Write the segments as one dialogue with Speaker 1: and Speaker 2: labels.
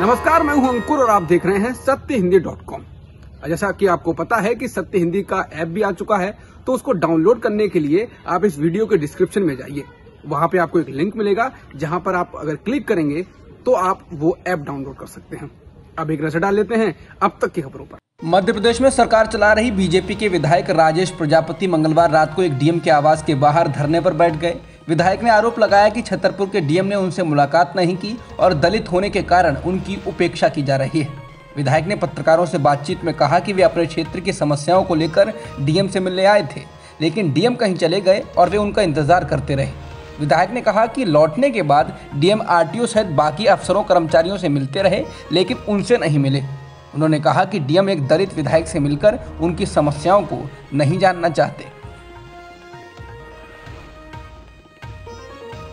Speaker 1: नमस्कार, मैं हूँ अंकुर और आप देख रहे हैं सत्य हिंदी डॉट कॉम। जैसा कि आपको पता है कि सत्य हिंदी का ऐप भी आ चुका है तो उसको डाउनलोड करने के लिए आप इस वीडियो के डिस्क्रिप्शन में जाइए। वहाँ पे आपको एक लिंक मिलेगा, जहाँ पर आप अगर क्लिक करेंगे तो आप वो ऐप डाउनलोड कर सकते हैं। अब एक नज़र डाल लेते हैं अब तक की खबरों पर।
Speaker 2: मध्य प्रदेश में सरकार चला रही बीजेपी के विधायक राजेश प्रजापति मंगलवार रात को एक डीएम के आवास के बाहर धरने पर बैठ गए। विधायक ने आरोप लगाया कि छतरपुर के डीएम ने उनसे मुलाकात नहीं की और दलित होने के कारण उनकी उपेक्षा की जा रही है। विधायक ने पत्रकारों से बातचीत में कहा कि वे अपने क्षेत्र की समस्याओं को लेकर डीएम से मिलने आए थे, लेकिन डीएम कहीं चले गए और वे उनका इंतज़ार करते रहे। विधायक ने कहा कि लौटने के बाद डीएम आरटीओ सहित बाकी अफसरों, कर्मचारियों से मिलते रहे, लेकिन उनसे नहीं मिले। उन्होंने कहा कि डीएम एक दलित विधायक से मिलकर उनकी समस्याओं को नहीं जानना चाहते।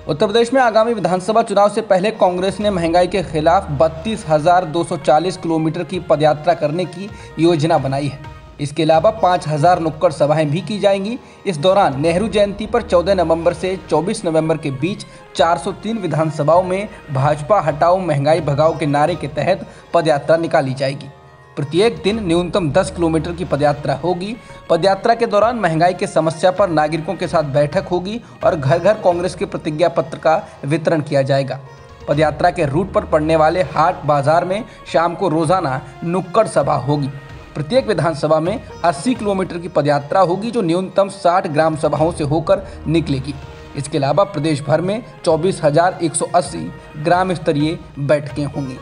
Speaker 2: उत्तर प्रदेश में आगामी विधानसभा चुनाव से पहले कांग्रेस ने महँगाई के खिलाफ बत्तीस हज़ार दो सौ चालीस किलोमीटर की पदयात्रा करने की योजना बनाई है। इसके अलावा पाँच हज़ार नुक्कड़ सभाएँ भी की जाएँगी। इस दौरान नेहरू जयंती पर 14 नवंबर से 24 नवंबर के बीच 403 विधानसभाओं में भाजपा हटाओ महँगाई भगाओ के नारे के तहत पदयात्रा निकाली जाएगी। प्रत्येक दिन न्यूनतम 10 किलोमीटर की पदयात्रा होगी। पदयात्रा के दौरान महँगाई की समस्या पर नागरिकों के साथ बैठक होगी और घर घर कांग्रेस के प्रतिज्ञा पत्र का वितरण किया जाएगा। पदयात्रा के रूट पर पड़ने वाले हाट बाज़ार में शाम को रोज़ाना नुक्कड़ सभा होगी। प्रत्येक विधानसभा में 80 किलोमीटर की पदयात्रा होगी जो न्यूनतम 60 ग्राम सभाओं से होकर निकलेगी। इसके अलावा प्रदेश भर में 24,180 ग्राम स्तरीय बैठकें होंगी।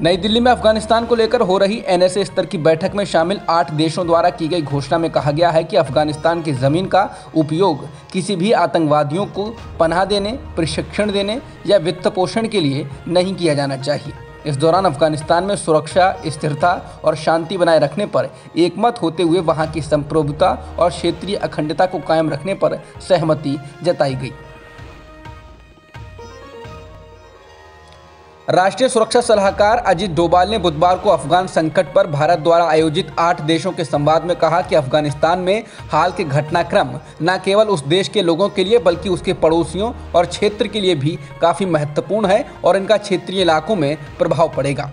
Speaker 2: नई दिल्ली में अफ़गानिस्तान को लेकर हो रही एनएसए स्तर की बैठक में शामिल आठ देशों द्वारा की गई घोषणा में कहा गया है कि अफ़गानिस्तान की ज़मीन का उपयोग किसी भी आतंकवादियों को पनाह देने, प्रशिक्षण देने या वित्त पोषण के लिए नहीं किया जाना चाहिए। इस दौरान अफ़गानिस्तान में सुरक्षा, स्थिरता और शांति बनाए रखने पर एकमत होते हुए वहाँ की संप्रभुता और क्षेत्रीय अखंडता को कायम रखने पर सहमति जताई गई। राष्ट्रीय सुरक्षा सलाहकार अजीत डोभाल ने बुधवार को अफगान संकट पर भारत द्वारा आयोजित आठ देशों के संवाद में कहा कि अफ़गानिस्तान में हाल के घटनाक्रम न केवल उस देश के लोगों के लिए, बल्कि उसके पड़ोसियों और क्षेत्र के लिए भी काफ़ी महत्वपूर्ण है और इनका क्षेत्रीय इलाकों में प्रभाव पड़ेगा।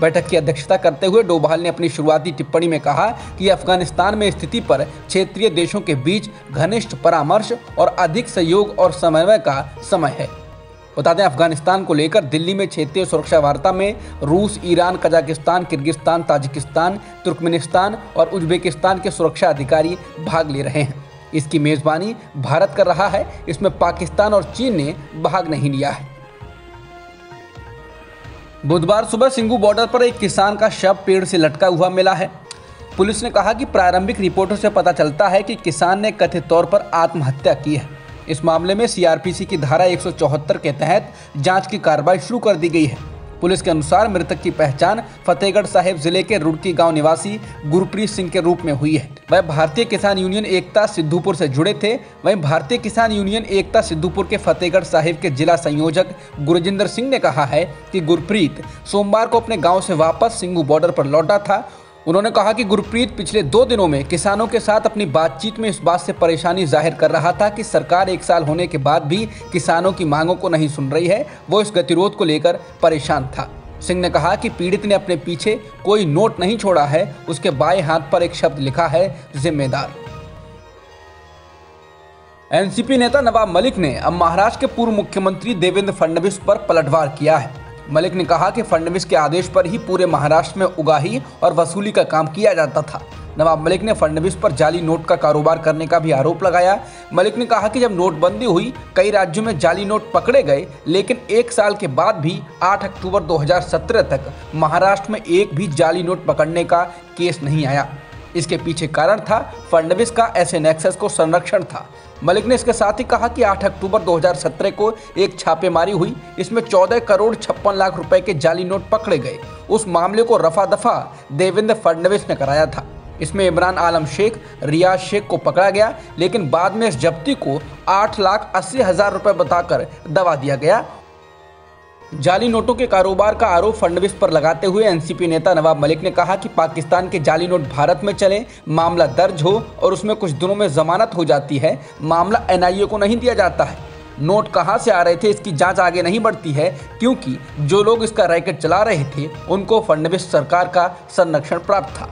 Speaker 2: बैठक की अध्यक्षता करते हुए डोभाल ने अपनी शुरुआती टिप्पणी में कहा कि अफ़गानिस्तान में स्थिति पर क्षेत्रीय देशों के बीच घनिष्ठ परामर्श और अधिक सहयोग और समन्वय का समय है। बता दें अफ़गानिस्तान को लेकर दिल्ली में क्षेत्रीय सुरक्षा वार्ता में रूस, Iran, Kazakhstan, Kyrgyzstan, Tajikistan, Turkmenistan और उज्बेकिस्तान के सुरक्षा अधिकारी भाग ले रहे हैं। इसकी मेज़बानी भारत कर रहा है, इसमें पाकिस्तान और चीन ने भाग नहीं लिया है। बुधवार सुबह सिंगू बॉर्डर पर एक किसान का शव पेड़ से लटका हुआ मिला है। पुलिस ने कहा कि प्रारंभिक रिपोर्टों से पता चलता है कि किसान ने कथित तौर पर आत्महत्या की है। इस मामले में सीआरपीसी की धारा 174 के तहत जाँच की कार्रवाई शुरू कर दी गई है। पुलिस के अनुसार मृतक की पहचान फतेहगढ़ साहिब ज़िले के रुड़की गाँव निवासी गुरप्रीत सिंह के रूप में हुई है। वह भारतीय किसान यूनियन एकता सिद्धूपुर से जुड़े थे। वहीं भारतीय किसान यूनियन एकता सिद्धूपुर के फतेहगढ़ साहिब के जिला संयोजक गुरजिंदर सिंह ने कहा है कि गुरप्रीत सोमवार को अपने गाँव से वापस सिंगू बॉर्डर पर लौटा था उन्होंने कहा कि गुरप्रीत पिछले दो दिनों में किसानों के साथ अपनी बातचीत में इस बात से परेशानी ज़ाहिर कर रहा था कि सरकार एक साल होने के बाद भी किसानों की मांगों को नहीं सुन रही है। वो इस गतिरोध को लेकर परेशान था। सिंह ने कहा कि पीड़ित ने अपने पीछे कोई नोट नहीं छोड़ा है। उसके बाएँ हाथ पर एक शब्द लिखा है, जिम्मेदार। एनसीपी नेता नवाब मलिक ने अब महाराष्ट्र के पूर्व मुख्यमंत्री देवेंद्र फडणवीस पर पलटवार किया है। मलिक ने कहा कि फडणवीस के आदेश पर ही पूरे महाराष्ट्र में उगाही और वसूली का काम किया जाता था। नवाब मलिक ने फडणवीस पर जाली नोट का कारोबार करने का भी आरोप लगाया। मलिक ने कहा कि जब नोटबंदी हुई, कई राज्यों में जाली नोट पकड़े गए, लेकिन एक साल के बाद भी 8 अक्टूबर 2017 तक महाराष्ट्र में एक भी जाली नोट पकड़ने का केस नहीं आया। इसके पीछे कारण था, फडणवीस का ऐसे नेक्सस को संरक्षण था। मलिक ने इसके साथ ही कहा कि 8 अक्टूबर 2017 को एक छापेमारी हुई। इसमें 14 करोड़ छप्पन लाख रुपए के जाली नोट पकड़े गए। उस मामले को रफा दफ़ा देवेंद्र फडणवीस ने कराया था। इसमें इमरान आलम शेख, रियाज शेख को पकड़ा गया, लेकिन बाद में इस जब्ती को आठ लाख अस्सी हज़ार रुपए बताकर दबा दिया गया जाली नोटों के कारोबार का आरोप फडणवीस पर लगाते हुए एनसीपी नेता नवाब मलिक ने कहा कि पाकिस्तान के जाली नोट भारत में चले, मामला दर्ज हो और उसमें कुछ दिनों में जमानत हो जाती है। मामला एनआईए को नहीं दिया जाता है। नोट कहाँ से आ रहे थे, इसकी जाँच आगे नहीं बढ़ती है, क्योंकि जो लोग इसका रैकेट चला रहे थे, उनको फडणवीस सरकार का संरक्षण प्राप्त था।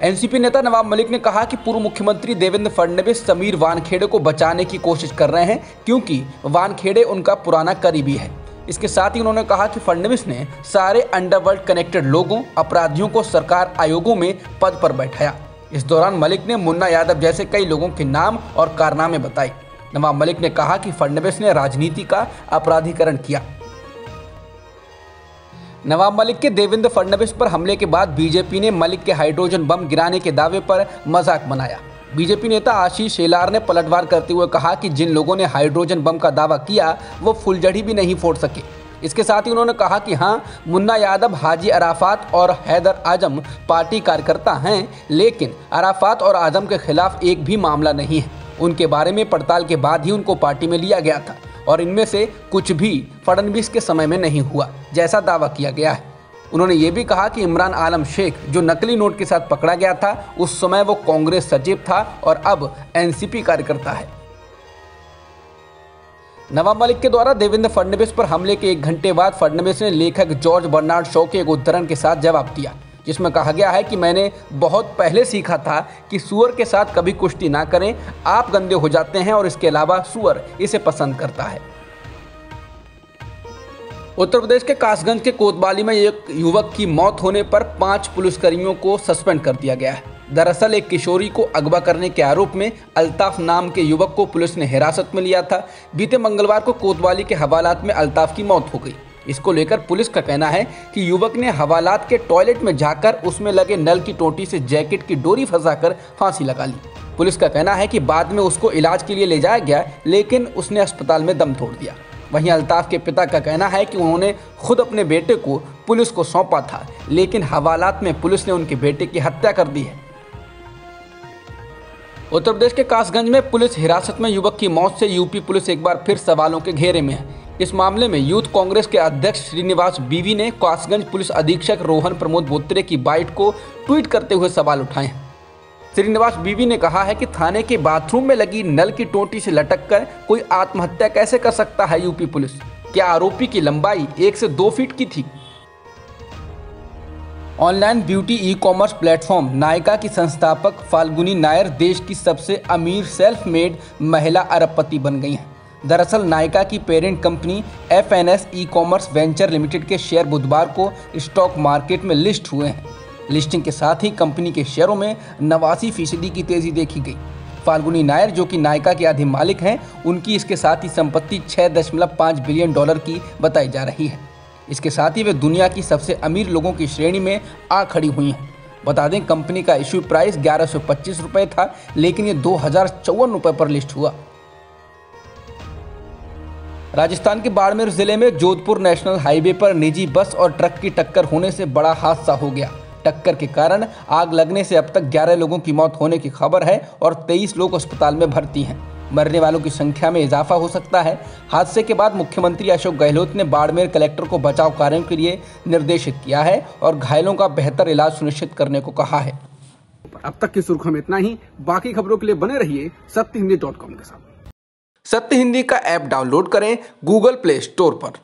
Speaker 2: एनसीपी नेता नवाब मलिक ने कहा कि पूर्व मुख्यमंत्री देवेंद्र फडणवीस समीर वानखेड़े को बचाने की कोशिश कर रहे हैं, क्योंकि वानखेड़े उनका पुराना करीबी है। इसके साथ ही उन्होंने कहा कि फडणवीस ने सारे अंडरवर्ल्ड कनेक्टेड लोगों, अपराधियों को सरकार आयोगों में पद पर बैठाया। इस दौरान मलिक ने मुन्ना यादव जैसे कई लोगों के नाम और कारनामे बताए। नवाब मलिक ने कहा कि फडणवीस ने राजनीति का अपराधीकरण किया। नवाब मलिक के देवेंद्र फडणवीस पर हमले के बाद बीजेपी ने मलिक के हाइड्रोजन बम गिराने के दावे पर मज़ाक बनाया बीजेपी नेता आशीष शेलार ने पलटवार करते हुए कहा कि जिन लोगों ने हाइड्रोजन बम का दावा किया, वो फुलझड़ी भी नहीं फोड़ सके। इसके साथ ही उन्होंने कहा कि हाँ मुन्ना यादव, हाजी अराफात और हैदर आज़म पार्टी कार्यकर्ता हैं, लेकिन अराफात और आज़म के खिलाफ एक भी मामला नहीं है। उनके बारे में पड़ताल के बाद ही उनको पार्टी में लिया गया था। और इनमें से कुछ भी फडनवीस के समय में नहीं हुआ, जैसा दावा किया गया है। उन्होंने ये भी कहा कि इमरान आलम शेख, जो नकली नोट के साथ पकड़ा गया था, उस समय वो कांग्रेस सचिव था और अब एनसीपी कार्यकर्ता है। नवाब मलिक के द्वारा देवेंद्र फडणवीस पर हमले के एक घंटे बाद फडणवीस ने लेखक जॉर्ज बर्नार्ड शो के एक उद्धरण के साथ जवाब दिया। जिसमें कहा गया है कि मैंने बहुत पहले सीखा था कि सुअर के साथ कभी कुश्ती ना करें। आप गंदे हो जाते हैं और इसके अलावा सुअर इसे पसंद करता है। उत्तर प्रदेश के कासगंज के कोतवाली में एक युवक की मौत होने पर पाँच पुलिसकर्मियों को सस्पेंड कर दिया गया। है दरअसल एक किशोरी को अगवा करने के आरोप में अल्ताफ नाम के युवक को पुलिस ने हिरासत में लिया था। बीते मंगलवार को कोतवाली के हवालात में अल्ताफ की मौत हो गई। इसको लेकर पुलिस का कहना है कि युवक ने हवालात के टॉयलेट में जाकर उसमें लगे नल की टोटी से जैकेट की डोरी फंसाकर फांसी लगा ली। पुलिस का कहना है कि बाद में उसको इलाज के लिए ले जाया गया, लेकिन उसने अस्पताल में दम तोड़ दिया। वहीं अल्ताफ के पिता का कहना है कि उन्होंने खुद अपने बेटे को पुलिस को सौंपा था, लेकिन हवालात में पुलिस ने उनके बेटे की हत्या कर दी है। उत्तर प्रदेश के कासगंज में पुलिस हिरासत में युवक की मौत से यूपी पुलिस एक बार फिर सवालों के घेरे में है। इस मामले में यूथ कांग्रेस के अध्यक्ष श्रीनिवास बीवी ने कासगंज पुलिस अधीक्षक रोहन प्रमोद बोत्रे की बाइट को ट्वीट करते हुए सवाल उठाए। हैं श्रीनिवास बीवी ने कहा है कि थाने के बाथरूम में लगी नल की टोटी से लटक कर कोई आत्महत्या कैसे कर सकता है यूपी पुलिस? क्या आरोपी की लंबाई एक से दो फीट की थी? Online beauty e commerce platform Nykaa की संस्थापक फाल्गुनी नायर देश की सबसे अमीर सेल्फ मेड महिला अरबपति बन गई हैं। दरअसल नायका की parent company F N S E commerce venture limited के शेयर बुधवार को स्टॉक मार्केट में लिस्ट हुए हैं। लिस्टिंग के साथ ही कंपनी के शेयरों में नवासी फ़ीसदी की तेज़ी देखी गई। फाल्गुनी नायर, जो कि नायका के आधे मालिक हैं, उनकी इसके साथ ही संपत्ति छः दशमलव पाँच बिलियन डॉलर की बताई जा रही है। इसके साथ ही वे दुनिया की सबसे अमीर लोगों की श्रेणी में आ खड़ी हुई हैं। बता दें, कंपनी का इश्यू प्राइस ग्यारह सौ पच्चीस रुपये था, लेकिन ये दो हज़ार चौवन रुपये पर लिस्ट हुआ। राजस्थान के बाड़मेर ज़िले में जोधपुर नेशनल हाईवे पर निजी बस और ट्रक की टक्कर होने से बड़ा हादसा हो गया। टक्कर के कारण आग लगने से अब तक 11 लोगों की मौत होने की खबर है और 23 लोग अस्पताल में भर्ती हैं। मरने वालों की संख्या में इजाफा हो सकता है। हादसे के बाद मुख्यमंत्री अशोक गहलोत ने बाड़मेर कलेक्टर को बचाव कार्यों के लिए निर्देशित किया है और घायलों का बेहतर इलाज सुनिश्चित करने को कहा है।
Speaker 1: अब तक की सुर्खियों में इतना ही। बाकी खबरों के लिए बने रहिए सत्य हिंदी डॉट कॉम के साथ।
Speaker 2: सत्य हिंदी का ऐप डाउनलोड करें गूगल प्ले स्टोर पर।